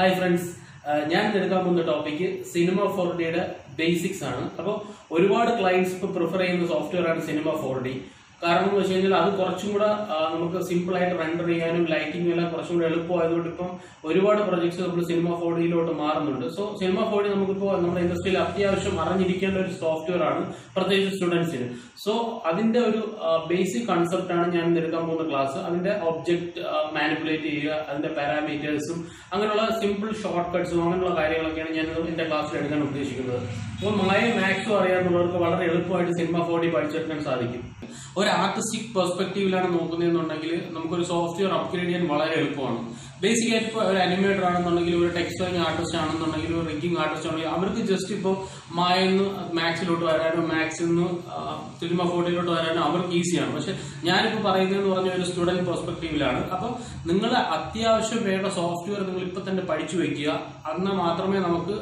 Hi friends ഞാൻ ഇന്ന് എടുക്കാൻ പോകുന്ന ടോപ്പിക്ക് സിനിമ ഫോർ ഡിയുടെ ബേസിക്സ് ആണ്. അപ്പോൾ ഒരുപാട് ക്ലയൻസ് ഇപ്പോൾ പ്രിഫർ ചെയ്യുന്ന സോഫ്റ്റ്വെയർ ആണ് സിനിമ ഫോർ ഡി കാരണം എന്ന് വെച്ച് കഴിഞ്ഞാൽ അത് കുറച്ചും കൂടെ നമുക്ക് സിമ്പിൾ ആയിട്ട് റെൻഡർ ചെയ്യാനും ലൈറ്റിംഗ് എല്ലാം കുറച്ചും കൂടെ എളുപ്പമായതുകൊണ്ട് ഇപ്പം ഒരുപാട് പ്രൊജക്ട്സ് നമ്മൾ സിനിമ ഫോഡിയിലോട്ട് മാറുന്നുണ്ട്. സോ സിനിമ ഫോഡി നമുക്കിപ്പോൾ നമ്മുടെ ഇൻഡസ്ട്രിയിൽ അത്യാവശ്യം അറിഞ്ഞിരിക്കേണ്ട ഒരു സോഫ്റ്റ്വെയർ ആണ് പ്രത്യേകിച്ച് സ്റ്റുഡൻസിന് സോ അതിന്റെ ഒരു ബേസിക് കൺസെപ്റ്റ് ആണ് ഞാൻ എടുക്കാൻ പോകുന്ന ക്ലാസ് അതിന്റെ ഒബ്ജക്ട് മാനിപ്പുലേറ്റ് ചെയ്യുക അതിന്റെ പാരാമീറ്റേഴ്സും അങ്ങനെയുള്ള സിമ്പിൾ ഷോർട്ട് കട്ട്സും അങ്ങനെയുള്ള കാര്യങ്ങളൊക്കെയാണ് ഞാൻ എന്റെ ക്ലാസ്സിൽ എടുക്കാൻ ഉദ്ദേശിക്കുന്നത്. അപ്പോൾ മായ മാത്സും അറിയാവുന്നവർക്ക് വളരെ എളുപ്പമായിട്ട് സിനിമ ഫോഡി പഠിച്ചെടുക്കാൻ സാധിക്കും. ഒരു ആർട്ടിസ്റ്റിക് പെർസ്പെക്റ്റീവിലാണ് നോക്കുന്നതെന്നുണ്ടെങ്കിൽ നമുക്കൊരു സോഫ്റ്റ്വെയർ അപ്ഗ്രേഡ് ചെയ്യാൻ വളരെ എളുപ്പമാണ്. ബേസിക് ആയിട്ട് ഇപ്പോൾ ഒരു അനിമേറ്റർ ആണെന്നുണ്ടെങ്കിൽ ഒരു ടെക്സ്റ്റോയിങ് ആർട്ടിസ്റ്റ് ആണെന്നുണ്ടെങ്കിൽ ഒരു റിഗിങ് ആർട്ടിസ്റ്റ് ആണെങ്കിൽ അവർക്ക് ജസ്റ്റ് ഇപ്പോൾ മായെന്ന് മാക്സിലോട്ട് വരാനോ മാക്സിൽ നിന്ന് സിനിമ ഫോർട്ടിലോട്ട് വരാനോ അവർക്ക് ഈസിയാണ് പക്ഷെ ഞാനിപ്പോൾ പറയുന്നതെന്ന് പറഞ്ഞ ഒരു സ്റ്റുഡന്റ് പെർസ്പെക്റ്റീവിലാണ് അപ്പോൾ നിങ്ങൾ അത്യാവശ്യം വേണ്ട സോഫ്റ്റ്വെയർ നിങ്ങൾ ഇപ്പൊ തന്നെ പഠിച്ചു വെക്കുക. എന്നാൽ മാത്രമേ നമുക്ക്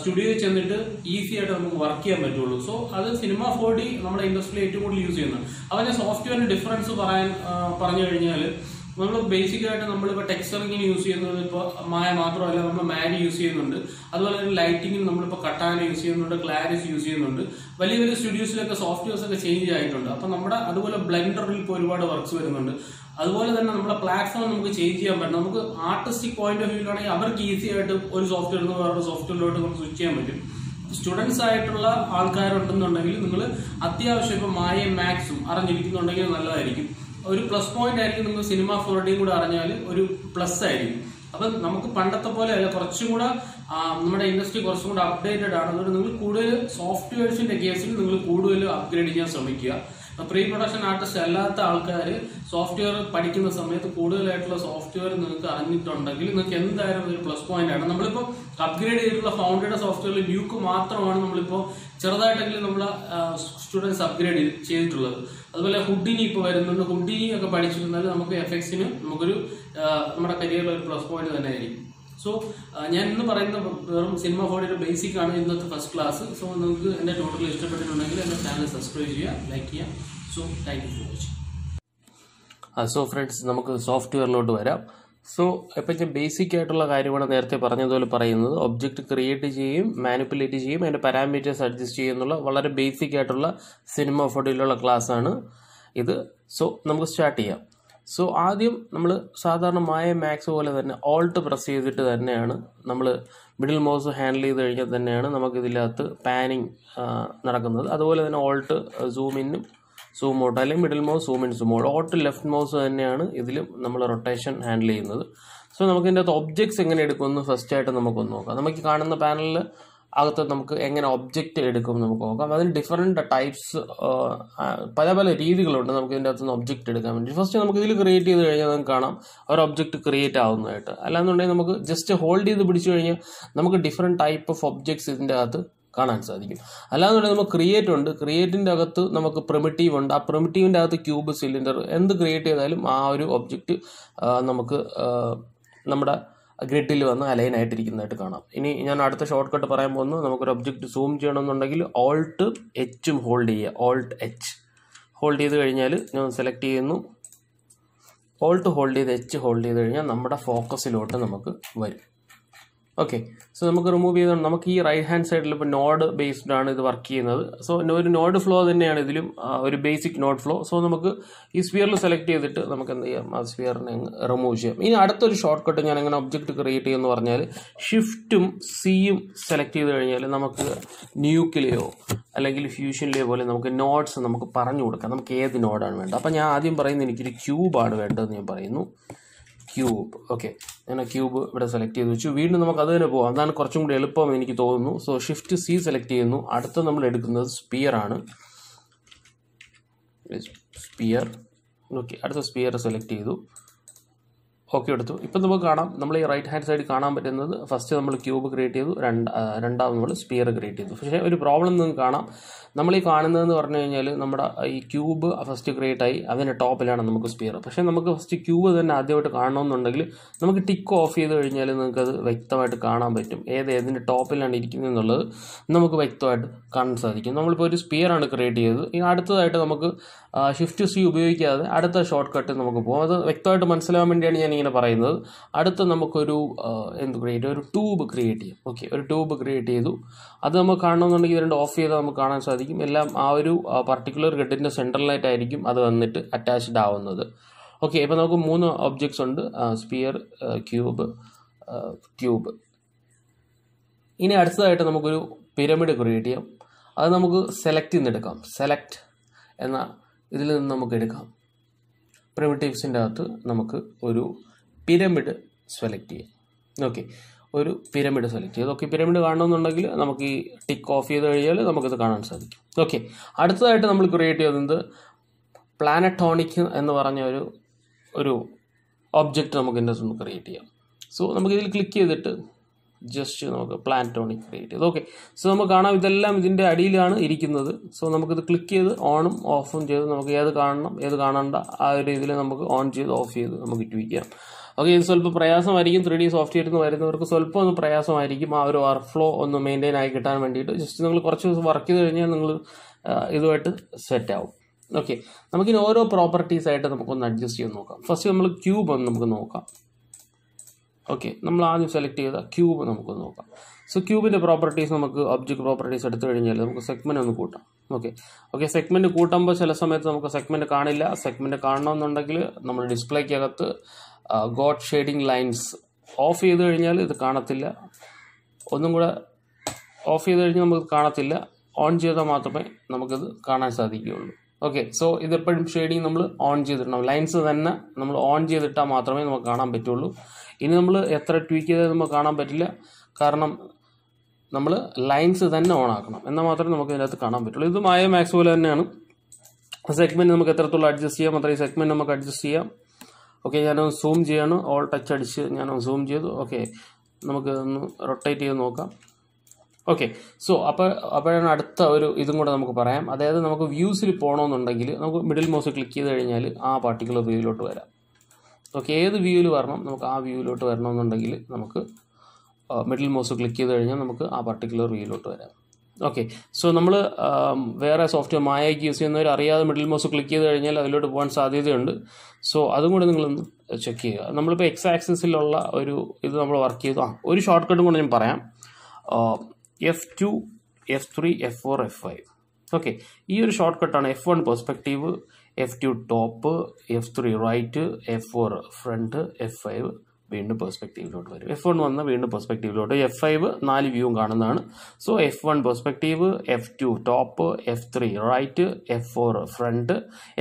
സ്റ്റുഡിയോയിൽ ചെന്നിട്ട് ഈസി ആയിട്ട് നമുക്ക് വർക്ക് ചെയ്യാൻ പറ്റുള്ളൂ. സോ അത് സിനിമ ഫോട്ടി നമ്മുടെ ഇൻഡസ്ട്രിയിൽ ഏറ്റവും കൂടുതൽ യൂസ് ചെയ്യുന്നത്. അതിന്റെ സോഫ്റ്റ്വെയറിന്റെ ഡിഫറൻസ് പറയാൻ പറഞ്ഞു കഴിഞ്ഞാൽ നമ്മൾ ബേസിക് ആയിട്ട് നമ്മളിപ്പോൾ ടെക്സ്റ്ററിങ്ങിന് യൂസ് ചെയ്യുന്നത് ഇപ്പോൾ മായ മാത്രമല്ല നമ്മൾ മാരി യൂസ് ചെയ്യുന്നുണ്ട്. അതുപോലെ തന്നെ ലൈറ്റിങ്ങിന് നമ്മളിപ്പോൾ കട്ടാന യൂസ് ചെയ്യുന്നുണ്ട് ക്ലാരിസ് യൂസ് ചെയ്യുന്നുണ്ട്. വലിയ വലിയ സ്റ്റുഡിയോസിലൊക്കെ സോഫ്റ്റ്വെയർസ് ഒക്കെ ചേഞ്ച് ആയിട്ടുണ്ട്. അപ്പോൾ നമ്മുടെ അതുപോലെ ബ്ലെൻഡറിൽ ഇപ്പോൾ ഒരുപാട് വർക്ക്സ് വരുന്നുണ്ട്. അതുപോലെ തന്നെ നമ്മുടെ പ്ലാറ്റ്ഫോം നമുക്ക് ചേഞ്ച് ചെയ്യാൻ പറ്റും. നമുക്ക് ആർട്ടിസ്റ്റിക് പോയിന്റ് ഓഫ് വ്യൂ ആണെങ്കിൽ അവർക്ക് ഈസി ആയിട്ട് ഒരു സോഫ്റ്റ്വെയർ നിന്ന് വേറൊരു സോഫ്റ്റ്വെയറിലോട്ട് നമുക്ക് സ്വിച്ച് ചെയ്യാൻ പറ്റും. സ്റ്റുഡൻസ് ആയിട്ടുള്ള ആൾക്കാരുണ്ടെന്നുണ്ടെങ്കിൽ നിങ്ങൾ അത്യാവശ്യം ഇപ്പം മായയും മാത്സും അറിഞ്ഞിരിക്കുന്നുണ്ടെങ്കിൽ നല്ലതായിരിക്കും. ഒരു പ്ലസ് പോയിന്റ് ആയിരിക്കും നമ്മൾ സിനിമ ഫോർഡിയും കൂടെ അറിഞ്ഞാൽ ഒരു പ്ലസ് ആയിരിക്കും. അപ്പം നമുക്ക് പണ്ടത്തെ പോലെ അല്ല കുറച്ചും കൂടെ നമ്മുടെ ഇൻഡസ്ട്രി കുറച്ചും കൂടെ അപ്ഡേറ്റഡ് ആണ്. അതുകൊണ്ട് നിങ്ങൾ കൂടുതൽ സോഫ്റ്റ്വെയർസിന്റെ കേസിൽ നിങ്ങൾ കൂടുതൽ അപ്ഗ്രേഡ് ചെയ്യാൻ ശ്രമിക്കുക. പ്രീ പ്രൊഡക്ഷൻ ആർട്ടിസ്റ്റ് അല്ലാത്ത ആൾക്കാർ സോഫ്റ്റ്വെയർ പഠിക്കുന്ന സമയത്ത് കൂടുതലായിട്ടുള്ള സോഫ്റ്റ്വെയർ നിങ്ങൾക്ക് അറിഞ്ഞിട്ടുണ്ടെങ്കിൽ നിങ്ങൾക്ക് എന്തായാലും ഒരു പ്ലസ് പോയിന്റ് ആണ്. നമ്മളിപ്പോൾ അപ്ഗ്രേഡ് ചെയ്തിട്ടുള്ള ഫൗണ്ടഡ് സോഫ്റ്റ്വെയറിൽ ഡ്യൂക്ക് മാത്രമാണ് നമ്മളിപ്പോൾ ചെറുതായിട്ടെങ്കിലും നമ്മൾ സ്റ്റുഡൻസ് അപ്ഗ്രേഡ് ചെയ്തിട്ടുള്ളത്. അതുപോലെ ഹുഡിനി ഇപ്പോൾ വരുന്നുണ്ട്. ഹുഡിനി ഒക്കെ പഠിച്ചിരുന്നാൽ നമുക്ക് എഫക്സിന് നമുക്കൊരു നമ്മുടെ കരിയറിൽ ഒരു പ്ലസ് പോയിന്റ് തന്നെ ആയിരിക്കും സോ ഞാൻ ഇന്ന് പറയുന്ന വെറും സിനിമ ഫോണിയുടെ ബേസിക് ആണ് ഇന്നത്തെ ഫസ്റ്റ് ക്ലാസ് സോ നിങ്ങൾക്ക് എന്റെ ടോട്ടൽ ഇഷ്ടപ്പെട്ടിട്ടുണ്ടെങ്കിൽ എന്റെ ചാനൽ സബ്സ്ക്രൈബ് ചെയ്യുക ലൈക്ക് ചെയ്യുക. So thank you for watching so friends നമുക്ക് സോഫ്റ്റ്വെയറിലോട്ട് വരാം. സോ ഇപ്പം ഞാൻ ബേസിക് ആയിട്ടുള്ള കാര്യമാണ് നേരത്തെ പറഞ്ഞതുപോലെ പറയുന്നത്. ഒബ്ജക്റ്റ് ക്രിയേറ്റ് ചെയ്യും മാനിപ്പുലേറ്റ് ചെയ്യും അതിന്റെ പാരാമീറ്റേഴ്സ് അഡ്ജസ്റ്റ് ചെയ്യുന്നുള്ള വളരെ ബേസിക് ആയിട്ടുള്ള സിനിമ ഫോട്ടോയിലുള്ള ക്ലാസ് ആണ് ഇത്. സോ നമുക്ക് സ്റ്റാർട്ട് ചെയ്യാം. സോ ആദ്യം നമ്മൾ സാധാരണ മായ മാക്സ് പോലെ തന്നെ ഓൾട്ട് പ്രസ് ചെയ്തിട്ട് തന്നെയാണ് നമ്മൾ മിഡിൽ മൗസ് ഹാൻഡിൽ ചെയ്ത് കഴിഞ്ഞാൽ തന്നെയാണ് നമുക്കിതിനകത്ത് പാനിങ് നടക്കുന്നത്. അതുപോലെ തന്നെ ഓൾട്ട് സൂം ഇന്നും സൂം ഔട്ട് അല്ലെങ്കിൽ middle mouse zoom in zoom out alt left mouse തന്നെയാണ് ഇതിലും നമ്മൾ റൊട്ടേഷൻ ഹാൻഡിൽ ചെയ്യുന്നത്. സോ നമുക്ക് ഇതിന്റെ അകത്ത് ഒബ്ജക്ട്സ് എങ്ങനെ എടുക്കുമെന്ന് ഫസ്റ്റ് ആയിട്ട് നമുക്കൊന്ന് നോക്കാം. നമുക്ക് കാണുന്ന പാനലിൽ അകത്ത് നമുക്ക് എങ്ങനെ ഒബ്ജക്റ്റ് എടുക്കും നമുക്ക് നോക്കാം. അതിന് ഡിഫറെന്റ് ടൈപ്സ് പല പല രീതികളുണ്ട് നമുക്ക് ഇതിന്റെ അകത്ത് നിന്ന് ഒബ്ജക്റ്റ് എടുക്കാൻ വേണ്ടി. ഫസ്റ്റ് നമുക്ക് ഇതിൽ ക്രിയേറ്റ് ചെയ്ത് കഴിഞ്ഞാൽ നമുക്ക് കാണാം ഒരു ഒബ്ജക്റ്റ് ക്രിയേറ്റ് ആവുന്നതായിട്ട്. അല്ലാന്നുണ്ടെങ്കിൽ നമുക്ക് ജസ്റ്റ് ഹോൾഡ് ചെയ്ത് പിടിച്ചു കഴിഞ്ഞാൽ നമുക്ക് ഡിഫറെന്റ് ടൈപ്പ് ഓഫ് ഒബ്ജക്ട്സ് ഇതിന്റെ അകത്ത് കാണാൻ സാധിക്കും. അല്ലാന്നുണ്ടെങ്കിൽ നമുക്ക് ക്രിയേറ്റ് ഉണ്ട്. ക്രിയേറ്റിന്റെ അകത്ത് നമുക്ക് പ്രിമിറ്റീവ് ഉണ്ട്. ആ പ്രിമിറ്റീവിന്റെ അകത്ത് ക്യൂബ് സിലിണ്ടർ എന്ത് ക്രിയേറ്റ് ചെയ്താലും ആ ഒരു ഒബ്ജക്റ്റ് നമുക്ക് നമ്മുടെ ഗ്രിഡിൽ വന്ന് അലൈൻ ആയിട്ടിരിക്കുന്നതായിട്ട് കാണാം. ഇനി ഞാൻ അടുത്ത ഷോർട്ട് കട്ട് പറയാൻ പോകുന്നു. നമുക്കൊരു ഒബ്ജക്റ്റ് സൂം ചെയ്യണമെന്നുണ്ടെങ്കിൽ ഓൾട്ട് എച്ചും ഹോൾഡ് ചെയ്യുക. ഓൾട്ട് എച്ച് ഹോൾഡ് ചെയ്ത് കഴിഞ്ഞാൽ ഞാൻ സെലക്ട് ചെയ്യുന്നു. ഓൾട്ട് ഹോൾഡ് ചെയ്ത് എച്ച് ഹോൾഡ് ചെയ്ത് കഴിഞ്ഞാൽ നമ്മുടെ ഫോക്കസിലോട്ട് നമുക്ക് വരും. ഓക്കെ സോ നമുക്ക് റിമൂവ് ചെയ്ത് നമുക്ക് ഈ റൈറ്റ് ഹാൻഡ് സൈഡിൽ ഇപ്പോൾ നോഡ് ബേസ്ഡ് ആണ് ഇത് വർക്ക് ചെയ്യുന്നത്. സോ ഒരു നോഡ് ഫ്ലോ തന്നെയാണ് ഇതിലും ഒരു ബേസിക് നോഡ് ഫ്ലോ സോ നമുക്ക് ഈ സ്പിയറിൽ സെലക്ട് ചെയ്തിട്ട് നമുക്ക് എന്ത് ചെയ്യാം? ആ സ്പിയറിനെ റിമൂവ് ചെയ്യാം. ഇനി അടുത്തൊരു ഷോർട്ട് കട്ട് ഞാൻ എങ്ങനെ ഒബ്ജക്റ്റ് ക്രിയേറ്റ് ചെയ്യുമെന്ന് പറഞ്ഞാൽ ഷിഫ്റ്റും സിയും സെലക്ട് ചെയ്ത് കഴിഞ്ഞാൽ നമുക്ക് ന്യൂക്കിലെയോ അല്ലെങ്കിൽ ഫ്യൂഷനിലെയോ പോലെ നമുക്ക് നോഡ്സ് നമുക്ക് പറഞ്ഞു കൊടുക്കാം. നമുക്ക് ഏത് നോഡാണ് വേണ്ടത്? അപ്പോൾ ഞാൻ ആദ്യം പറയുന്നത് എനിക്കൊരു ക്യൂബാണ് വേണ്ടതെന്ന് ഞാൻ പറയുന്നു. ക്യൂബ് ഓക്കെ ഞാൻ ക്യൂബ് ഇവിടെ സെലക്ട് ചെയ്ത് വെച്ചു. വീണ്ടും നമുക്ക് അത് തന്നെ പോകാം അതാണ് കുറച്ചും കൂടി എളുപ്പം എനിക്ക് തോന്നുന്നു. സോ ഷിഫ്റ്റ് സി സെലക്ട് ചെയ്യുന്നു. അടുത്ത നമ്മൾ എടുക്കുന്നത് സ്പിയർ ആണ്. സ്പിയർ ഓക്കെ അടുത്ത സ്പിയർ സെലക്ട് ചെയ്തു. ഓക്കെ എടുത്തു. ഇപ്പം നമുക്ക് കാണാം നമ്മൾ ഈ റൈറ്റ് ഹാൻഡ് സൈഡ് കാണാൻ പറ്റുന്നത് ഫസ്റ്റ് നമ്മൾ ക്യൂബ് ക്രിയേറ്റ് ചെയ്തു രണ്ട് രണ്ടാമത് നമ്മൾ സ്പിയർ ക്രിയേറ്റ് ചെയ്തു. പക്ഷേ ഒരു പ്രോബ്ലം നിങ്ങൾക്ക് കാണാം. നമ്മൾ ഈ കാണുന്നതെന്ന് പറഞ്ഞു കഴിഞ്ഞാൽ നമ്മുടെ ഈ ക്യൂബ് ഫസ്റ്റ് ക്രിയേറ്റ് ആയി അതിന്റെ ടോപ്പിലാണ് നമുക്ക് സ്പിയർ പക്ഷേ നമുക്ക് ഫസ്റ്റ് ക്യൂബ് തന്നെ ആദ്യമായിട്ട് കാണണമെന്നുണ്ടെങ്കിൽ നമുക്ക് ടിക്ക് ഓഫ് ചെയ്ത് കഴിഞ്ഞാൽ നിങ്ങൾക്കത് വ്യക്തമായിട്ട് കാണാൻ പറ്റും. ഏത് ഏതിന്റെ ടോപ്പിലാണ് ഇരിക്കുന്നത് എന്നുള്ളത് നമുക്ക് വ്യക്തമായിട്ട് കാണാൻ സാധിക്കും. നമ്മളിപ്പോൾ ഒരു സ്പിയർ ആണ് ക്രിയേറ്റ് ചെയ്തത്. ഇനി അടുത്തതായിട്ട് നമുക്ക് ഷിഫ്റ്റ് സി ഉപയോഗിക്കാതെ അടുത്ത ഷോർട്ട് കട്ട് നമുക്ക് പോകും. അത് വ്യക്തമായിട്ട് മനസ്സിലാവാൻ വേണ്ടിയാണ് ഞാൻ ഇങ്ങനെ പറയുന്നത്. അടുത്ത് നമുക്കൊരു എന്ത് ക്രിയേറ്റ് ഒരു ട്യൂബ് ക്രിയേറ്റ് ചെയ്യാം. ഓക്കെ ഒരു ട്യൂബ് ക്രിയേറ്റ് ചെയ്തു. അത് നമുക്ക് കാണണമെന്നുണ്ടെങ്കിൽ രണ്ട് ഓഫ് ചെയ്താൽ നമുക്ക് കാണാൻ സാധിക്കും. എല്ലാം ആ ഒരു പർട്ടിക്കുലർ ഗഡിന്റെ സെൻട്രലായിട്ടായിരിക്കും അത് വന്നിട്ട് അറ്റാച്ച്ഡ് ആവുന്നത്. ഓക്കെ ഇപ്പോൾ നമുക്ക് മൂന്ന് ഒബ്ജക്ട്സ് ഉണ്ട്. സ്പിയർ ക്യൂബ് ട്യൂബ് ഇനി അടുത്തതായിട്ട് നമുക്കൊരു പിരമിഡ് ക്രിയേറ്റ് ചെയ്യാം. അത് നമുക്ക് സെലക്ട് ചെയ്തെടുക്കാം സെലക്ട് എന്ന ഇതിൽ നിന്ന് നമുക്ക് എടുക്കാം. പ്രിമിറ്റീവ്സിന്റെ അകത്ത് നമുക്ക് ഒരു പിരമിഡ് സെലക്ട് ചെയ്യാം. ഓക്കെ ഒരു പിരമിഡ് സെലക്ട് ചെയ്ത് ഓക്കെ പിരമിഡ് കാണണമെന്നുണ്ടെങ്കിൽ നമുക്ക് ഈ ടിക്ക് ഓഫ് ചെയ്ത് കഴിഞ്ഞാൽ നമുക്കിത് കാണാൻ സാധിക്കും. ഓക്കെ അടുത്തതായിട്ട് നമ്മൾ ക്രിയേറ്റ് ചെയ്യുന്നത് പ്ലാനറ്റോണിക് എന്ന് പറഞ്ഞ ഒരു ഒരു ഒബ്ജക്റ്റ് നമുക്ക് ഇതിന്റെ അകത്ത് ക്രിയേറ്റ് ചെയ്യാം. സോ നമുക്കിതിൽ ക്ലിക്ക് ചെയ്തിട്ട് ജസ്റ്റ് നമുക്ക് പ്ലാനറ്റോണിക് ക്രിയേറ്റ് ചെയ്ത്. ഓക്കെ സോ നമുക്ക് കാണാം ഇതെല്ലാം ഇതിന്റെ അടിയിലാണ് ഇരിക്കുന്നത്. സോ നമുക്കിത് ക്ലിക്ക് ചെയ്ത് ഓണും ഓഫും ചെയ്ത് നമുക്ക് ഏത് കാണണം ഏത് കാണണ്ട ആ ഒരു രീതിയിൽ നമുക്ക് ഓൺ ചെയ്ത് ഓഫ് ചെയ്ത് നമുക്ക് ഇട്ടുവയ്ക്കാം ഓക്കെ ഇത് സ്വല്പം പ്രയാസമായിരിക്കും. ത്രീ ഡി സോഫ്റ്റ്വെയർ നിന്ന് വരുന്നവർക്ക് സ്വല്പം ഒന്ന് പ്രയാസമായിരിക്കും ആ ഒരു വർക്ക് ഫ്ലോ ഒന്ന് മെയിന്റെയിൻ ആയി കിട്ടാൻ വേണ്ടിയിട്ട്. ജസ്റ്റ് നിങ്ങൾ കുറച്ച് ദിവസം വർക്ക് ചെയ്ത് കഴിഞ്ഞാൽ നിങ്ങൾ ഇതുമായിട്ട് സെറ്റ് ആവും. ഓക്കെ നമുക്കിനി ഓരോ പ്രോപ്പർട്ടീസ് ആയിട്ട് നമുക്കൊന്ന് അഡ്ജസ്റ്റ് ചെയ്ത് നോക്കാം. ഫസ്റ്റ് നമ്മൾ ക്യൂബ് ഒന്ന് നമുക്ക് നോക്കാം. ഓക്കെ നമ്മൾ ആദ്യം സെലക്ട് ചെയ്ത ക്യൂബ് നമുക്ക് നോക്കാം. സോ ക്യൂബിന്റെ പ്രോപ്പർട്ടീസ് നമുക്ക് ഒബ്ജക്റ്റ് പ്രോപ്പർട്ടീസ് എടുത്തു കഴിഞ്ഞാൽ നമുക്ക് സെഗ്മെന്റ് ഒന്ന് കൂട്ടാം. ഓക്കെ ഓക്കെ സെഗ്മെന്റ് കൂട്ടുമ്പോൾ ചില സമയത്ത് നമുക്ക് സെഗ്മെന്റ് കാണില്ല. സെഗ്മെന്റ് കാണണമെന്നുണ്ടെങ്കിൽ നമ്മൾ ഡിസ്പ്ലേക്കകത്ത് ഗോഡ് ഷെയ്ഡിങ് ലൈൻസ് ഓഫ് ചെയ്ത് കഴിഞ്ഞാൽ ഇത് കാണത്തില്ല. ഒന്നും കൂടെ ഓഫ് ചെയ്ത് കഴിഞ്ഞാൽ നമുക്ക് കാണത്തില്ല. ഓൺ ചെയ്താൽ മാത്രമേ നമുക്കിത് കാണാൻ സാധിക്കുകയുള്ളൂ. ഓക്കെ സോ ഇതെപ്പോഴും ഷെയ്ഡിങ് നമ്മൾ ഓൺ ചെയ്തിടണം. ലൈൻസ് തന്നെ നമ്മൾ ഓൺ ചെയ്തിട്ടാൽ മാത്രമേ നമുക്ക് കാണാൻ പറ്റുള്ളൂ. ഇനി നമ്മൾ എത്ര ട്വീക്ക് ചെയ്താൽ നമുക്ക് കാണാൻ പറ്റില്ല. കാരണം നമ്മൾ ലൈൻസ് തന്നെ ഓൺ ആക്കണം. എന്നാൽ മാത്രമേ നമുക്ക് ഇതിനകത്ത് കാണാൻ പറ്റുള്ളൂ. ഇത് മായ മാക്സ് പോലെ തന്നെയാണ്. സെഗ്മെന്റ് നമുക്ക് എത്രത്തോളം അഡ്ജസ്റ്റ് ചെയ്യാം അത്രയും സെഗ്മെന്റ് നമുക്ക് അഡ്ജസ്റ്റ് ചെയ്യാം. ഓക്കെ ഞാനൊന്ന് സൂം ചെയ്യാണ്. ഓൾ ടച്ച് അടിച്ച് ഞാനൊന്ന് സൂം ചെയ്തു. ഓക്കെ നമുക്ക് ഒന്ന് റൊട്ടേറ്റ് ചെയ്ത് നോക്കാം. ഓക്കെ സോ അപ്പോൾ അപ്പോഴാണ് അടുത്ത ഒരു ഇതും കൂടെ നമുക്ക് പറയാം. അതായത് നമുക്ക് വ്യൂസിൽ പോകണമെന്നുണ്ടെങ്കിൽ നമുക്ക് മിഡിൽ മൗസ് ക്ലിക്ക് ചെയ്ത് കഴിഞ്ഞാൽ ആ പാർട്ടിക്കുലർ വ്യൂവിലോട്ട് വരാം. ഓക്കെ ഏത് വ്യൂവിൽ വരണം? നമുക്ക് ആ വ്യൂവിലോട്ട് വരണമെന്നുണ്ടെങ്കിൽ നമുക്ക് മിഡിൽ മൗസ് ക്ലിക്ക് ചെയ്ത് കഴിഞ്ഞാൽ നമുക്ക് ആ പർട്ടിക്കുലർ വ്യൂവിലോട്ട് വരാം. ഓക്കെ സോ നമ്മൾ വേറെ സോഫ്റ്റ്വെയർ മായയ്ക്ക് യൂസ് ചെയ്യുന്നവർ അറിയാതെ മിഡിൽ മൗസ് ക്ലിക്ക് ചെയ്ത് കഴിഞ്ഞാൽ അതിലോട്ട് പോകാൻ സാധ്യതയുണ്ട്. സോ അതും കൂടെ നിങ്ങളൊന്ന് ചെക്ക് ചെയ്യുക. നമ്മളിപ്പോൾ എക്സ് ആക്സിസിലുള്ള ഒരു ഇത് നമ്മൾ വർക്ക് ചെയ്തു. ആ ഒരു ഷോർട്ട് കട്ടും കൂടെ ഞാൻ പറയാം. F two F three F four F five okay ഈ ഒരു short കട്ടാണ് F one perspective F two top F three right F four front F five വീണ്ടും പെർസ്പെക്റ്റീവിലോട്ട് വരും. എഫ് വൺ വന്ന വീണ്ടും പെർസ്പെക്റ്റീവിലോട്ട് എഫ് ഫൈവ് നാല് വ്യൂവും കാണുന്നതാണ്. So F one perspective F two top F three right F four front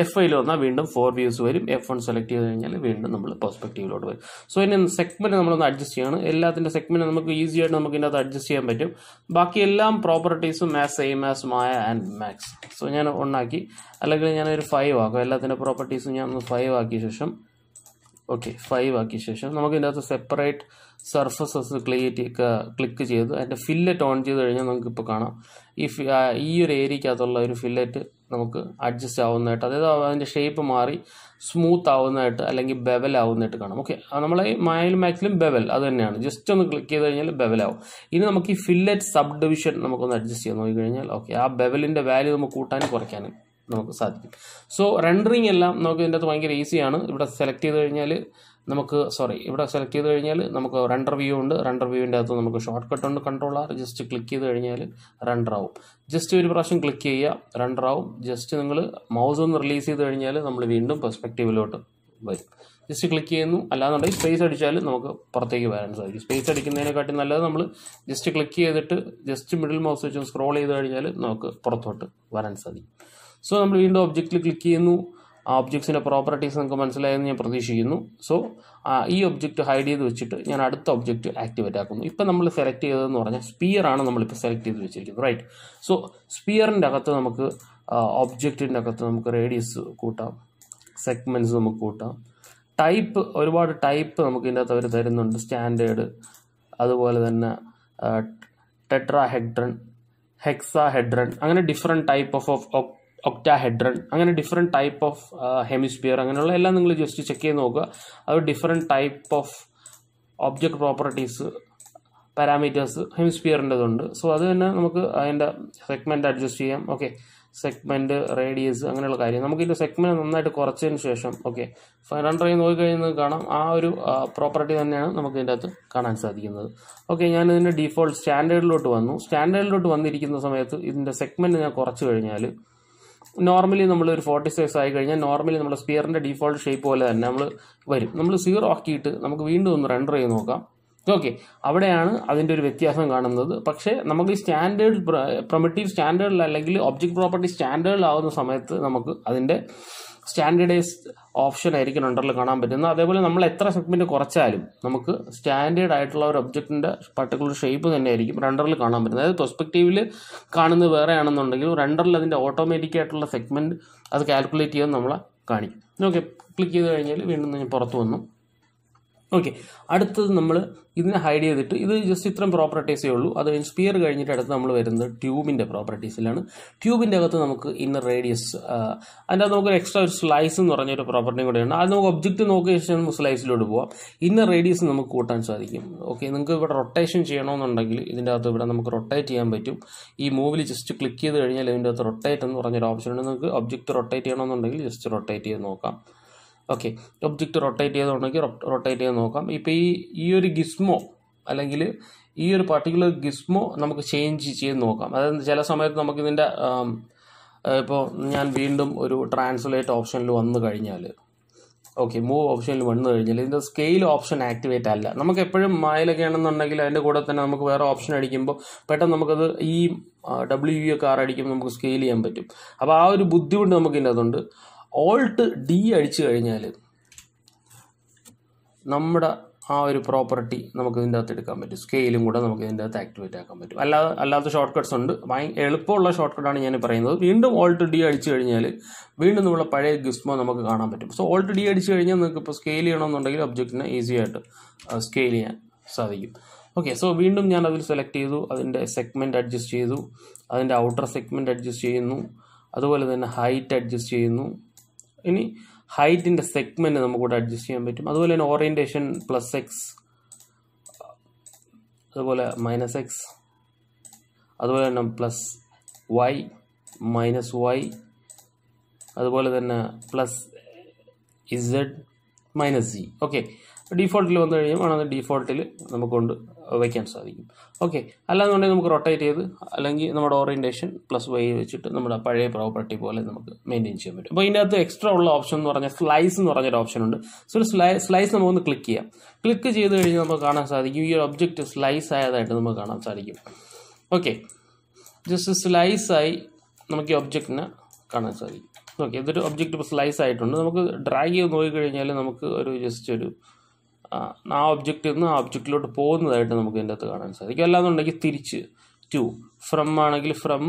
F ഫൈവിൽ വന്നാൽ വീണ്ടും ഫോർ വ്യൂസ് വരും. എഫ് വൺ സെലക്ട് ചെയ്ത് കഴിഞ്ഞാൽ വീണ്ടും നമ്മൾ പെർസ്പെക്റ്റീവിലോട്ട് വരും. സോ ഇനി സെഗ്മെന്റ് നമ്മളൊന്ന് അഡ്ജസ്റ്റ് ചെയ്യണം. എല്ലാത്തിന്റെ സെഗ്മെന്റ് നമുക്ക് ഈസി ആയിട്ട് നമുക്ക് ഇതിനകത്ത് അഡ്ജസ്റ്റ് ചെയ്യാൻ പറ്റും. ബാക്കി എല്ലാം പ്രോപ്പർട്ടീസും മാസ് സെയിം മാസ് മായ ആൻഡ് മാക്സ് സോ ഞാൻ ഒന്നാക്കി അല്ലെങ്കിൽ ഞാനൊരു ഫൈവ് ആക്കും. എല്ലാത്തിന്റെ പ്രോപ്പർട്ടീസും ഞാൻ ഒന്ന് ഫൈവ് ആക്കിയ ശേഷം ഓക്കെ ഫൈവ് ആക്കിയ ശേഷം നമുക്ക് ഇതിനകത്ത് സെപ്പറേറ്റ് സർഫസസ് ക്ലിയേറ്റ് ക്ലിക്ക് ചെയ്ത് അതിന്റെ ഫില്ലറ്റ് ഓൺ ചെയ്ത് കഴിഞ്ഞാൽ നമുക്ക് ഇപ്പോൾ കാണാം. ഈ ഈ ഒരു ഏരിയക്കകത്തുള്ള ഒരു ഫില്ലറ്റ് നമുക്ക് അഡ്ജസ്റ്റ് ആവുന്നതായിട്ട് അതായത് അതിന്റെ ഷേപ്പ് മാറി സ്മൂത്ത് ആവുന്നതായിട്ട് അല്ലെങ്കിൽ ബെവൽ ആവുന്നതായിട്ട് കാണാം. ഓക്കെ ഈ മൈൽ മാക്സിലും ബെവൽ അത് തന്നെയാണ്. ജസ്റ്റ് ഒന്ന് ക്ലിക്ക് ചെയ്ത് കഴിഞ്ഞാൽ ബെവൽ ആവും. ഇനി നമുക്ക് ഈ ഫില്ലറ്റ് സബ് ഡിവിഷൻ നമുക്കൊന്ന് അഡ്ജസ്റ്റ് ചെയ്ത് നോക്കി കഴിഞ്ഞാൽ ഓക്കെ ആ ബെവലിന്റെ വാല്യൂ നമുക്ക് കൂട്ടാനും കുറയ്ക്കാനും. നമുക്ക് സാധിക്കും. സോ റെൻഡറിങ് എല്ലാം നമുക്ക് ഇതിന്റെ അകത്ത് ഭയങ്കര ഈസിയാണ് ഇവിടെ സെലക്ട് ചെയ്ത് കഴിഞ്ഞാൽ നമുക്ക് സോറി ഇവിടെ സെലക്ട് ചെയ്ത് കഴിഞ്ഞാൽ നമുക്ക് റെൻഡർ വ്യൂ ഉണ്ട്. റെൻഡർ വ്യൂവിന്റെ അകത്ത് നമുക്ക് ഷോർട്ട് കട്ട് ഉണ്ട് കൺട്രോൾ ആർ ജസ്റ്റ് ക്ലിക്ക് ചെയ്ത് കഴിഞ്ഞാൽ റെൻഡർ ആവും. ജസ്റ്റ് ഒരു പ്രാവശ്യം ക്ലിക്ക് ചെയ്യുക റെൻഡർ ആവും. ജസ്റ്റ് നിങ്ങൾ മൗസ് ഒന്ന് റിലീസ് ചെയ്ത് കഴിഞ്ഞാൽ നമ്മൾ വീണ്ടും പെർസ്പെക്റ്റീവിലോട്ട് വരും. ജസ്റ്റ് ക്ലിക്ക് ചെയ്യുന്നു. അല്ലാന്നുണ്ടെങ്കിൽ സ്പേസ് അടിച്ചാൽ നമുക്ക് പുറത്തേക്ക് വരാൻ സാധിക്കും സ്പേസ് അടിക്കുന്നതിനെക്കാട്ടി നല്ലത് നമ്മൾ ജസ്റ്റ് ക്ലിക്ക് ചെയ്തിട്ട് ജസ്റ്റ് മിഡിൽ മൗസ് വെച്ച് സ്ക്രോൾ ചെയ്ത് കഴിഞ്ഞാൽ നമുക്ക് പുറത്തോട്ട് വരാൻ സാധിക്കും. സോ നമ്മൾ വീണ്ടും ഒബ്ജക്റ്റിൽ ക്ലിക്ക് ചെയ്യുന്നു. ആ ഒബ്ജക്ട്സിന്റെ പ്രോപ്പർട്ടീസ് നമുക്ക് മനസ്സിലായെന്ന് ഞാൻ പ്രതീക്ഷിക്കുന്നു. സോ ഈ ഒബ്ജക്റ്റ് ഹൈഡ് ചെയ്ത് വെച്ചിട്ട് ഞാൻ അടുത്ത ഒബ്ജക്റ്റ് ആക്ടിവേറ്റ് ആക്കുന്നു. ഇപ്പം നമ്മൾ സെലക്ട് ചെയ്തതെന്ന് പറഞ്ഞാൽ സ്പിയർ ആണ് നമ്മളിപ്പോൾ സെലക്ട് ചെയ്ത് വെച്ചിരിക്കുന്നത് റൈറ്റ് സോ സ്പിയറിന്റെ അകത്ത് നമുക്ക് ഒബ്ജക്റ്റിന്റെ അകത്ത് നമുക്ക് റേഡിയസ് കൂട്ടാം. സെഗ്മെന്റ്സ് നമുക്ക് കൂട്ടാം. ടൈപ്പ് ഒരുപാട് ടൈപ്പ് നമുക്ക് ഇതിന്റെ അകത്ത് അവർ തരുന്നുണ്ട്. സ്റ്റാൻഡേർഡ് അതുപോലെ തന്നെ ടെട്രാ ഹെഡ്രൺ ഹെക്സാ ഹെഡ്രൺ അങ്ങനെ different type of of octahedron അങ്ങനെ ഡിഫറെന്റ് ടൈപ്പ് ഓഫ് ഹെമിസ്ഫിയർ അങ്ങനെയുള്ള എല്ലാം നിങ്ങൾ ജസ്റ്റ് ചെക്ക് ചെയ്ത് നോക്കുക. അത് different type of object properties parameters ഹെമിസ്ഫിയറിന്റെതുണ്ട് so അത് തന്നെ നമുക്ക് അതിന്റെ സെഗ്മെന്റ് അഡ്ജസ്റ്റ് ചെയ്യാം. ഓക്കെ സെഗ്മെന്റ് റേഡിയസ് അങ്ങനെയുള്ള കാര്യം. നമുക്ക് ഇതിന്റെ സെഗ്മെന്റ് നന്നായിട്ട് കുറച്ചതിന് ശേഷം ഓക്കെ ഫൈവ് ഹൺഡ്രഡ് നോക്കി നോക്കിക്കഴിഞ്ഞാൽ കാണാം. ആ ഒരു പ്രോപ്പർട്ടി തന്നെയാണ് നമുക്ക് ഇതിന്റെ അകത്ത് കാണാൻ സാധിക്കുന്നത്. ഓക്കെ ഞാൻ ഇതിന്റെ ഡീഫോൾട്ട് സ്റ്റാൻഡേർഡിലോട്ട് വന്നു. സ്റ്റാൻഡേർഡിലോട്ട് വന്നിരിക്കുന്ന സമയത്ത് ഇതിന്റെ സെഗ്മെന്റ് ഞാൻ കുറച്ച് കഴിഞ്ഞാൽ നോർമലി നമ്മൾ ഒരു ഫോർട്ടി സൈസ് ആയി കഴിഞ്ഞാൽ നോർമലി നമ്മുടെ സ്പിയറിന്റെ ഡിഫോൾട്ട് ഷേപ്പ് പോലെ തന്നെ നമ്മൾ വരും. നമ്മൾ സീറോ ആക്കിയിട്ട് നമുക്ക് വീണ്ടും ഒന്ന് റെൻഡർ ചെയ്ത് നോക്കാം. ഓക്കെ അവിടെയാണ് അതിന്റെ ഒരു വ്യത്യാസം കാണുന്നത്. പക്ഷേ നമുക്ക് ഈ സ്റ്റാൻഡേർഡ് പ്രൊമറ്റീവ് സ്റ്റാൻഡേർഡിൽ അല്ലെങ്കിൽ ഒബ്ജക്ട് പ്രോപ്പർട്ടി സ്റ്റാൻഡേർഡിലാവുന്ന സമയത്ത് നമുക്ക് അതിന്റെ സ്റ്റാൻഡേർഡൈസ്ഡ് ഓപ്ഷൻ ആയിരിക്കും റണ്ടറിൽ കാണാൻ പറ്റുന്നത്. അതേപോലെ നമ്മൾ എത്ര സെഗ്മെന്റ് കുറച്ചാലും നമുക്ക് സ്റ്റാൻഡേർഡ് ആയിട്ടുള്ള ഒരു ഒബ്ജക്റ്റിന്റെ പർട്ടിക്കുലർ ഷേപ്പ് തന്നെ ആയിരിക്കും റണ്ടറിൽ കാണാൻ പറ്റുന്നത്. അതായത് പെർസ്പെക്റ്റീവിൽ കാണുന്നത് വേറെ ആണെന്നുണ്ടെങ്കിൽ റണ്ടറിൽ അതിന്റെ ഓട്ടോമാറ്റിക് ആയിട്ടുള്ള സെഗ്മെന്റ് അത് കാൽക്കുലേറ്റ് ചെയ്യാൻ നമ്മളെ കാണിക്കും. ഓക്കെ ക്ലിക്ക് ചെയ്ത് കഴിഞ്ഞാൽ വീണ്ടും ഞാൻ പുറത്ത് വന്നു. ഓക്കെ അടുത്തത് നമ്മൾ ഇതിനെ ഹൈഡ് ചെയ്തിട്ട് ഇത് ജസ്റ്റ് ഇത്രയും പ്രോപ്പർട്ടീസേ ഉള്ളൂ. അത് കഴിഞ്ഞ് സ്പിയർ കഴിഞ്ഞിട്ട് അടുത്ത് നമ്മൾ വരുന്നത് ട്യൂബിന്റെ പ്രോപ്പർട്ടീസിലാണ് ട്യൂബിന്റെ അകത്ത് നമുക്ക് ഇന്നർ റേഡിയസ് അതിന്റെ അകത്ത് നമുക്ക് എക്സ്ട്രാ ഒരു സ്ലൈസ് എന്ന് പറഞ്ഞൊരു പ്രോപ്പർട്ടിയും കൂടെയാണ് അത് നമുക്ക് ഒബ്ജക്റ്റ് നോക്കിയ ശേഷം സ്ലൈസിലോട്ട് പോവാം. ഇന്നർ റേഡിയസ് നമുക്ക് കൂട്ടാൻ സാധിക്കും. ഓക്കെ നിങ്ങൾക്ക് ഇവിടെ റൊട്ടേഷൻ ചെയ്യണമെന്നുണ്ടെങ്കിൽ ഇതിന്റെ അകത്ത് ഇവിടെ നമുക്ക് റൊട്ടേറ്റ് ചെയ്യാൻ പറ്റും. ഈ മൂവിൽ ജസ്റ്റ് ക്ലിക്ക് ചെയ്ത് കഴിഞ്ഞാൽ ഇതിന്റെ അകത്ത് റൊട്ടേറ്റ് എന്ന് പറഞ്ഞൊരു ഓപ്ഷൻ ഉണ്ട്. നിങ്ങൾക്ക് ഒബ്ജക്റ്റ് റൊട്ടേറ്റ് ചെയ്യണമെന്നുണ്ടെങ്കിൽ ജസ്റ്റ് റൊട്ടേറ്റ് ചെയ്ത് നോക്കാം. ഓക്കെ ഒബ്ജക്റ്റ് റൊട്ടേറ്റ് ചെയ്തുണ്ടെങ്കിൽ റൊട്ടേറ്റ് ചെയ്ത് നോക്കാം. ഇപ്പോൾ ഈ ഈ ഒരു ഗിസ്മോ അല്ലെങ്കിൽ ഈ ഒരു പർട്ടിക്കുലർ ഗിസ്മോ നമുക്ക് ചേഞ്ച് ചെയ്ത് നോക്കാം. അതായത് ചില സമയത്ത് നമുക്കിതിന്റെ ഇപ്പോൾ ഞാൻ വീണ്ടും ഒരു ട്രാൻസ്ലേറ്റ് ഓപ്ഷനിൽ വന്നു കഴിഞ്ഞാൽ ഓക്കെ മൂവ് ഓപ്ഷനിൽ വന്നു കഴിഞ്ഞാൽ ഇതിന്റെ സ്കെയിൽ ഓപ്ഷൻ ആക്ടിവേറ്റ് അല്ല. നമുക്ക് എപ്പോഴും മായിലൊക്കെ ആണെന്നുണ്ടെങ്കിൽ അതിന്റെ കൂടെ തന്നെ നമുക്ക് വേറെ ഓപ്ഷൻ അടിക്കുമ്പോൾ പെട്ടെന്ന് നമുക്കത് ഈ ഡബ്ല്യു യു ഒക്കെ ആർ അടിക്കുമ്പോൾ നമുക്ക് സ്കെയിൽ ചെയ്യാൻ പറ്റും. അപ്പോൾ ആ ഒരു ബുദ്ധിമുട്ട് നമുക്ക് ഇതിന്റെ അതുണ്ട് ഓൾട്ട് ഡി അടിച്ചു കഴിഞ്ഞാൽ നമ്മുടെ ആ ഒരു പ്രോപ്പർട്ടി നമുക്ക് ഇതിന്റെ അകത്ത് എടുക്കാൻ പറ്റും. സ്കെയിലും കൂടെ നമുക്ക് ഇതിന്റെ അകത്ത് ആക്ടിവേറ്റ് ആക്കാൻ പറ്റും. അല്ലാതെ അല്ലാത്ത ഷോർട്ട് കട്ട്സ് ഉണ്ട്. ഭയങ്കര എളുപ്പമുള്ള ഷോർട്ട് കട്ടാണ് ഞാൻ പറയുന്നത്. വീണ്ടും ഓൾട്ട് ഡി അടിച്ചു കഴിഞ്ഞാൽ വീണ്ടും നമ്മളെ പഴയ ഗിസ്മോ നമുക്ക് കാണാൻ പറ്റും. സോ ഓൾട്ട് ഡി അടിച്ചു കഴിഞ്ഞാൽ നിങ്ങൾക്ക് ഇപ്പോൾ സ്കെയിൽ ചെയ്യണമെന്നുണ്ടെങ്കിൽ ഒബ്ജക്റ്റിനെ ഈസി ആയിട്ട് സ്കെയിൽ ചെയ്യാൻ സാധിക്കും. ഓക്കെ സോ വീണ്ടും ഞാൻ അതിൽ സെലക്ട് ചെയ്തു. അതിന്റെ സെഗ്മെന്റ് അഡ്ജസ്റ്റ് ചെയ്തു. അതിന്റെ ഔട്ടർ സെഗ്മെന്റ് അഡ്ജസ്റ്റ് ചെയ്യുന്നു. അതുപോലെ തന്നെ ഹൈറ്റ് അഡ്ജസ്റ്റ് ചെയ്യുന്നു. ഇനി ഹൈറ്റിന്റെ സെഗ്മെന്റ് നമുക്കിവിടെ അഡ്ജസ്റ്റ് ചെയ്യാൻ പറ്റും. അതുപോലെ തന്നെ ഓറിയന്റേഷൻ പ്ലസ് എക്സ് അതുപോലെ മൈനസ് എക്സ് അതുപോലെ തന്നെ പ്ലസ് വൈ മൈനസ് വൈ അതുപോലെ തന്നെ plus Z minus G okay ഡീഫോൾട്ടിൽ വന്നു കഴിയുമ്പോൾ ആണ് ഡീഫോൾട്ടിൽ നമുക്കൊണ്ട് വയ്ക്കാൻ സാധിക്കും. ഓക്കെ അല്ലാന്നുണ്ടെങ്കിൽ നമുക്ക് റൊട്ടേറ്റ് ചെയ്ത് അല്ലെങ്കിൽ നമ്മുടെ ഓറിയന്റേഷൻ പ്ലസ് വൈ വെച്ചിട്ട് നമ്മുടെ പഴയ പ്രോപ്പർട്ടി പോലെ നമുക്ക് മെയിന്റെയിൻ ചെയ്യാൻ പറ്റും. അപ്പോൾ ഇതിനകത്ത് എക്സ്ട്രാ ഉള്ള ഓപ്ഷൻ എന്ന് പറഞ്ഞാൽ സ്ലൈസ് എന്ന് പറഞ്ഞൊരു ഓപ്ഷൻ ഉണ്ട്. സോ സ്ലൈ സ്ലൈസ് നമുക്കൊന്ന് ക്ലിക്ക് ചെയ്യാം. ക്ലിക്ക് ചെയ്ത് കഴിഞ്ഞാൽ നമുക്ക് കാണാൻ സാധിക്കും. ഈ ഒരു ഒബ്ജക്റ്റ് സ്ലൈസ് ആയതായിട്ട് നമുക്ക് കാണാൻ സാധിക്കും. ഓക്കെ ജസ്റ്റ് സ്ലൈസ് ആയി നമുക്ക് ഈ ഒബ്ജക്റ്റിനെ കാണാൻ സാധിക്കും. ഓക്കെ ഇതൊരു ഒബ്ജക്റ്റ് ഇപ്പോൾ സ്ലൈസ് ആയിട്ടുണ്ട്. നമുക്ക് ഡ്രാഗ് ചെയ്ത് നോക്കിക്കഴിഞ്ഞാൽ നമുക്ക് ഒരു ജസ്റ്റ് ഒരു ആ ഒബ്ജക്റ്റിൽ നിന്ന് ആ ഒബ്ജക്റ്റിലോട്ട് പോകുന്നതായിട്ട് നമുക്ക് ഇതിന്റെ അകത്ത് കാണാൻ സാധിക്കും. അല്ലാന്നുണ്ടെങ്കിൽ തിരിച്ച് ടു ഫ്രം ആണെങ്കിൽ ഫ്രം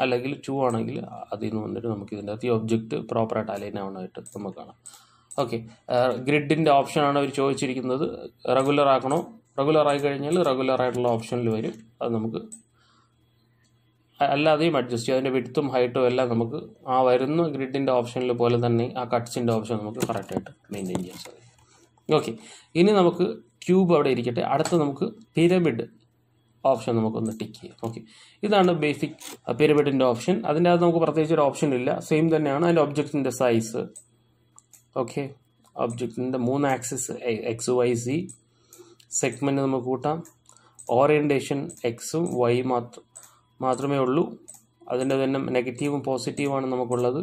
അല്ലെങ്കിൽ ടു ആണെങ്കിൽ അതിൽ നിന്ന് വന്നിട്ട് നമുക്ക് ഇതിന്റെ അകത്ത് ഈ ഒബ്ജക്റ്റ് പ്രോപ്പറായിട്ട് അലൈൻ ആവണമായിട്ട് നമുക്ക് കാണാം. ഓക്കെ ഗ്രിഡിന്റെ ഓപ്ഷനാണ് അവർ ചോദിച്ചിരിക്കുന്നത്. റെഗുലർ ആക്കണോ? റെഗുലർ ആയി കഴിഞ്ഞാൽ റെഗുലർ ആയിട്ടുള്ള ഓപ്ഷനിൽ വരും. അത് നമുക്ക് അല്ലാതെയും അഡ്ജസ്റ്റ് ചെയ്യാം. അതിന്റെ വിടുത്തും ഹൈറ്റും എല്ലാം നമുക്ക് ആ വരുന്ന ഗ്രിഡിന്റെ ഓപ്ഷനിൽ പോലെ തന്നെ ആ കട്ട്സിന്റെ ഓപ്ഷൻ നമുക്ക് കറക്റ്റായിട്ട് മെയിന്റെയിൻ ചെയ്യാൻ സാധിക്കും. ഓക്കെ ഇനി നമുക്ക് ക്യൂബ് അവിടെ ഇരിക്കട്ടെ. അടുത്ത് നമുക്ക് പിരമിഡ് ഓപ്ഷൻ നമുക്കൊന്ന് ടിക്ക് ചെയ്യാം. ഓക്കെ ഇതാണ് ബേസിക് പിരമിഡിന്റെ ഓപ്ഷൻ അതിന്റെ അകത്ത് നമുക്ക് പ്രത്യേകിച്ച് ഒരു ഓപ്ഷൻ ഇല്ല. സെയിം തന്നെയാണ് അതിന്റെ ഒബ്ജക്റ്റിന്റെ സൈസ് ഓക്കെ ഒബ്ജക്റ്റിന്റെ മൂന്ന് axis X Y Z segment നമുക്ക് കൂട്ടാം. ഓറിയന്റേഷൻ എക്സും വൈ മാത്രം മാത്രമേ ഉള്ളൂ. അതിന്റെ തന്നെ നെഗറ്റീവും പോസിറ്റീവുമാണ് നമുക്കുള്ളത്.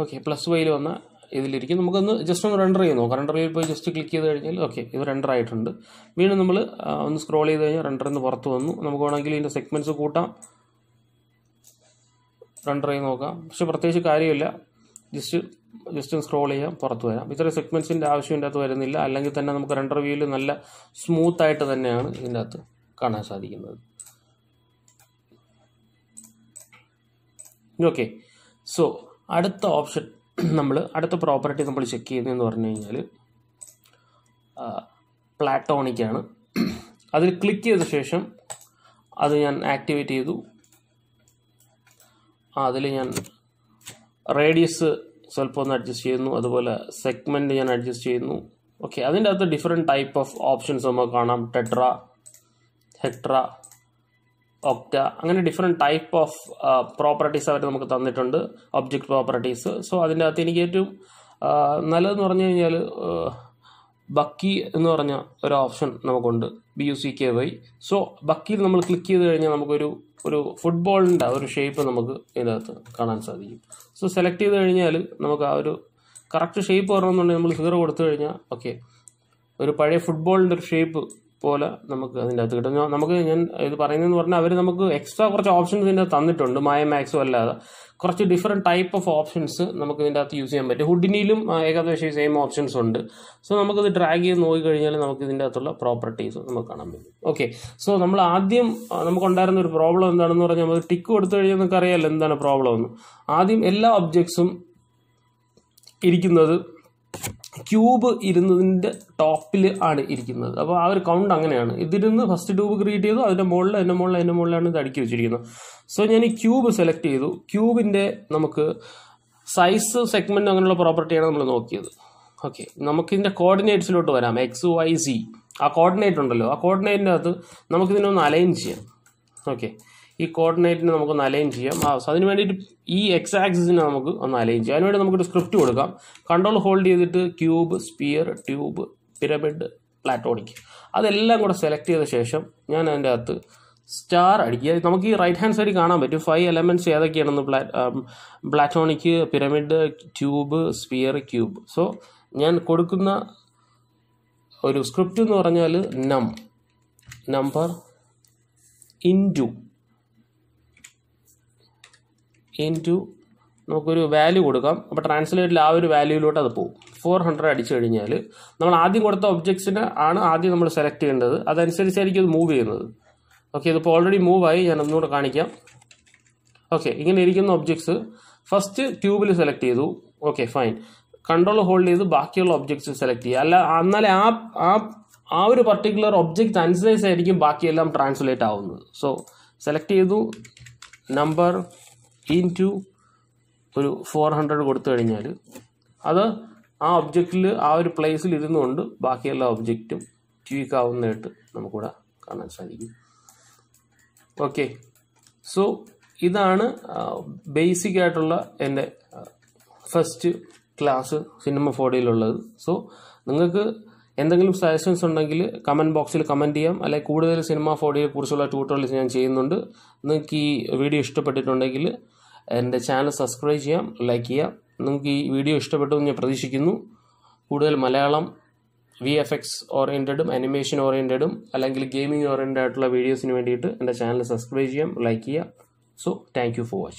ഓക്കെ പ്ലസ് വൈയിൽ വന്ന ഇതിലിരിക്കും. നമുക്കൊന്ന് ജസ്റ്റ് ഒന്ന് റെൻഡർ ചെയ്ത് നോക്കാം. റെൻഡറിൽ പോയി ജസ്റ്റ് ക്ലിക്ക് ചെയ്ത് കഴിഞ്ഞാൽ ഓക്കെ ഇത് റെൻഡർ ആയിട്ടുണ്ട്. വീണ്ടും നമ്മൾ ഒന്ന് സ്ക്രോൾ ചെയ്ത് കഴിഞ്ഞാൽ റെൻഡറിൽ നിന്ന് പുറത്ത് വന്നു. നമുക്ക് വേണമെങ്കിൽ ഇതിന്റെ സെഗ്മെന്റ്സ് കൂട്ടാം. റെൻഡർ ചെയ്ത് നോക്കാം. പക്ഷേ പ്രത്യേകിച്ച് കാര്യമില്ല. ജസ്റ്റ് ജസ്റ്റ് സ്ക്രോൾ ചെയ്യാം പുറത്ത് വരാം. ഇത്ര സെഗ്മെന്റ്സിന്റെ ആവശ്യം ഇതിന്റെ അകത്ത് വരുന്നില്ല. അല്ലെങ്കിൽ തന്നെ നമുക്ക് റെൻഡർ വ്യൂവിൽ നല്ല സ്മൂത്ത് ആയിട്ട് തന്നെയാണ് ഇതിന്റെ അകത്ത് കാണാൻ സാധിക്കുന്നത്. ഓക്കെ സോ അടുത്ത ഓപ്ഷൻ നമ്മൾ അടുത്ത പ്രോപ്പർട്ടി നമ്മൾ ചെക്ക് ചെയ്യുന്നതെന്ന് പറഞ്ഞു കഴിഞ്ഞാൽ പ്ലാറ്റോണിക്കാണ്. അതിൽ ക്ലിക്ക് ചെയ്ത ശേഷം അത് ഞാൻ ആക്ടിവേറ്റ് ചെയ്തു. അതിൽ ഞാൻ റേഡിയസ് സ്വല്പം ഒന്ന് അഡ്ജസ്റ്റ് ചെയ്യുന്നു. അതുപോലെ സെഗ്മെന്റ് ഞാൻ അഡ്ജസ്റ്റ് ചെയ്യുന്നു. ഓക്കെ അതിന്റെ അകത്ത് ഡിഫറെന്റ് ടൈപ്പ് ഓഫ് ഓപ്ഷൻസ് നമുക്ക് കാണാം. ടെട്ര ഹെക്ട്ര ഒക്ട അങ്ങനെ ഡിഫറെന്റ് ടൈപ്പ് ഓഫ് പ്രോപ്പർട്ടീസ് അവർ നമുക്ക് തന്നിട്ടുണ്ട് ഒബ്ജക്റ്റ് പ്രോപ്പർട്ടീസ് സോ അതിന്റെ അകത്ത് എനിക്ക് ഏറ്റവും നല്ലതെന്ന് പറഞ്ഞു കഴിഞ്ഞാൽ ബക്കി എന്ന് പറഞ്ഞ ഒരു ഓപ്ഷൻ നമുക്കുണ്ട് B U C K Y so ബക്കിയിൽ നമ്മൾ ക്ലിക്ക് ചെയ്ത് കഴിഞ്ഞാൽ നമുക്കൊരു ഒരു ഫുട്ബോളിന്റെ ഒരു ഷേപ്പ് നമുക്ക് ഇതിനകത്ത് കാണാൻ സാധിക്കും. സോ സെലക്ട് ചെയ്ത് കഴിഞ്ഞാൽ നമുക്ക് ആ ഒരു കറക്റ്റ് ഷേപ്പ് വരണമെന്നുണ്ടെങ്കിൽ നമ്മൾ സീറോ കൊടുത്തു കഴിഞ്ഞാൽ ഓക്കെ ഒരു പഴയ ഫുട്ബോളിന്റെ ഒരു ഷേപ്പ് പോലെ നമുക്ക് അതിന്റെ അകത്ത് കിട്ടും നമുക്ക് ഞാൻ ഇത് പറയുന്നതെന്ന് പറഞ്ഞാൽ അവർ നമുക്ക് എക്സ്ട്രാ കുറച്ച് ഓപ്ഷൻസ് ഇതിന്റെ തന്നിട്ടുണ്ട്. മായ മാക്സും അല്ലാതെ. കുറച്ച് ഡിഫറെന്റ് ടൈപ്പ് ഓഫ് ഓപ്ഷൻസ് നമുക്ക് ഇതിന്റെ അകത്ത് യൂസ് ചെയ്യാൻ പറ്റും. ഹുഡിനിയിലും ഏകദേശം സെയിം ഓപ്ഷൻസ് ഉണ്ട്. സോ നമുക്കിത് ഡ്രാഗ് ചെയ്ത് നോക്കി കഴിഞ്ഞാൽ നമുക്ക് ഇതിന്റെ അകത്തുള്ള പ്രോപ്പർട്ടീസ് നമുക്ക് കാണാൻ പറ്റും. ഓക്കെ സോ നമ്മൾ ആദ്യം നമുക്കുണ്ടായിരുന്ന ഒരു പ്രോബ്ലം എന്താണെന്ന് പറഞ്ഞാൽ നമ്മൾ ടിക്ക് കൊടുത്തു കഴിഞ്ഞാൽ നമുക്ക് അറിയാമല്ലോ എന്താണ് പ്രോബ്ലം എന്ന്. ആദ്യം എല്ലാ ഒബ്ജക്ട്സും ഇരിക്കുന്നത് ക്യൂബ് ഇരുന്നതിന്റെ ടോപ്പിൽ ആണ് ഇരിക്കുന്നത്. അപ്പോൾ ആ ഒരു കൗണ്ട് അങ്ങനെയാണ്. ഇതിരുന്ന് ഫസ്റ്റ് ട്യൂബ് ക്രിയേറ്റ് ചെയ്തു. അതിന്റെ മുകളിൽ അതിന്റെ മുകളിൽ അതിന്റെ മുകളിലാണ് ഇത് അടുക്കി വെച്ചിരിക്കുന്നത്. സോ ഞാൻ ഈ ക്യൂബ് സെലക്ട് ചെയ്തു. ക്യൂബിന്റെ നമുക്ക് സൈസ് സെഗ്മെന്റ് അങ്ങനെയുള്ള പ്രോപ്പർട്ടിയാണ് നമ്മൾ നോക്കിയത്. ഓക്കെ നമുക്കിതിന്റെ കോർഡിനേറ്റ്സിലോട്ട് വരാം. എക്സ് വൈ സി ആ കോർഡിനേറ്റ് ഉണ്ടല്ലോ. ആ കോർഡിനേറ്റിന്റെ അകത്ത് നമുക്കിതിനൊന്ന് അലൈൻ ചെയ്യാം. ഓക്കെ ഈ കോർഡിനേറ്റിനെ നമുക്കൊന്ന് അലൈൻ ചെയ്യാം. അതിന് വേണ്ടിയിട്ട് ഈ എക്സ് ആക്സിസിനെ നമുക്ക് ഒന്ന് അലൈൻ ചെയ്യാം. അതിനുവേണ്ടി നമുക്കൊരു സ്ക്രിപ്റ്റ് കൊടുക്കാം. കൺട്രോൾ ഹോൾഡ് ചെയ്തിട്ട് cube sphere tube pyramid platonic അതെല്ലാം കൂടെ സെലക്ട് ചെയ്ത ശേഷം ഞാൻ അതിന്റെ അകത്ത് സ്റ്റാർ അടിക്കുക. നമുക്ക് ഈ റൈറ്റ് ഹാൻഡ് സൈഡിൽ കാണാൻ പറ്റും. ഫൈവ് എലമെന്റ്സ് ഏതൊക്കെയാണെന്ന് പ്ലാ platonic pyramid tube sphere cube so ഞാൻ കൊടുക്കുന്ന ഒരു സ്ക്രിപ്റ്റ് എന്ന് പറഞ്ഞാൽ നം നമ്പർ ഇന്റു ഇന്റു നമുക്കൊരു വാല്യൂ കൊടുക്കാം. അപ്പോൾ ട്രാൻസ്ലേറ്റിൽ ആ ഒരു വാല്യൂയിലോട്ട് അത് പോകും ഫോർ ഹൺഡ്രഡ് അടിച്ചു കഴിഞ്ഞാൽ നമ്മൾ ആദ്യം കൊടുത്ത ഒബ്ജക്ട്സിന് ആണ് ആദ്യം നമ്മൾ സെലക്ട് ചെയ്യേണ്ടത്. അതനുസരിച്ചായിരിക്കും അത് മൂവ് ചെയ്യുന്നത്. ഓക്കെ ഇതിപ്പോൾ ഓൾറെഡി മൂവ് ആയി. ഞാൻ ഒന്നുകൂടെ കാണിക്കാം. ഓക്കെ ഇങ്ങനെ ഇരിക്കുന്ന ഒബ്ജക്ട്സ് ഫസ്റ്റ് ട്യൂബിൽ സെലക്ട് ചെയ്തു. ഓക്കെ ഫൈൻ കൺട്രോൾ ഹോൾഡ് ചെയ്ത് ബാക്കിയുള്ള ഒബ്ജക്ട്സ് സെലക്ട് ചെയ്യുക. അല്ല എന്നാലേ ആ ആ ആ ഒരു പർട്ടിക്കുലർ ഒബ്ജക്റ്റ് അനുസരിച്ചായിരിക്കും ബാക്കിയെല്ലാം ട്രാൻസ്ലേറ്റ് ആവുന്നത്. സോ സെലക്ട് ചെയ്തു. നമ്പർ ഇൻ ടു ഒരു ഫോർ ഹൺഡ്രഡ് കൊടുത്തു കഴിഞ്ഞാൽ അത് ആ ഒബ്ജക്റ്റിൽ ആ ഒരു പ്ലേസിൽ ഇരുന്നുകൊണ്ട് ബാക്കിയെല്ലാ ഒബ്ജക്റ്റും ട്വീക്ക് ആവുന്നതായിട്ട് നമുക്കിവിടെ കാണാൻ സാധിക്കും. ഓക്കെ സോ ഇതാണ് ബേസിക് ആയിട്ടുള്ള എന്റെ ഫസ്റ്റ് ക്ലാസ് സിനിമ ഫോഡിയിലുള്ളത് സോ നിങ്ങൾക്ക് എന്തെങ്കിലും സജഷൻസ് ഉണ്ടെങ്കിൽ കമന്റ് ബോക്സിൽ കമന്റ് ചെയ്യാം. അല്ലെങ്കിൽ കൂടുതൽ സിനിമ ഫോഡിയെ കുറിച്ചുള്ള ട്യൂട്ടോറിയൽസ് ഞാൻ ചെയ്യുന്നുണ്ട്. നിങ്ങൾക്ക് ഈ വീഡിയോ ഇഷ്ടപ്പെട്ടിട്ടുണ്ടെങ്കിൽ എന്റെ ചാനൽ സബ്സ്ക്രൈബ് ചെയ്യാം ലൈക്ക് ചെയ്യാം. നിങ്ങൾക്ക് ഈ വീഡിയോ ഇഷ്ടപ്പെട്ടു ഞാൻ പ്രതീക്ഷിക്കുന്നു. കൂടുതൽ മലയാളം വി എഫ് എക്സ് ഓറിയന്റഡും അനിമേഷൻ ഓറിയന്റഡും അല്ലെങ്കിൽ ഗെയിമിംഗ് ഓറിയന്റഡ് ആയിട്ടുള്ള വീഡിയോസിന് വേണ്ടിയിട്ട് എന്റെ ചാനൽ സബ്സ്ക്രൈബ് ചെയ്യാം ലൈക്ക് ചെയ്യാം. So thank for watching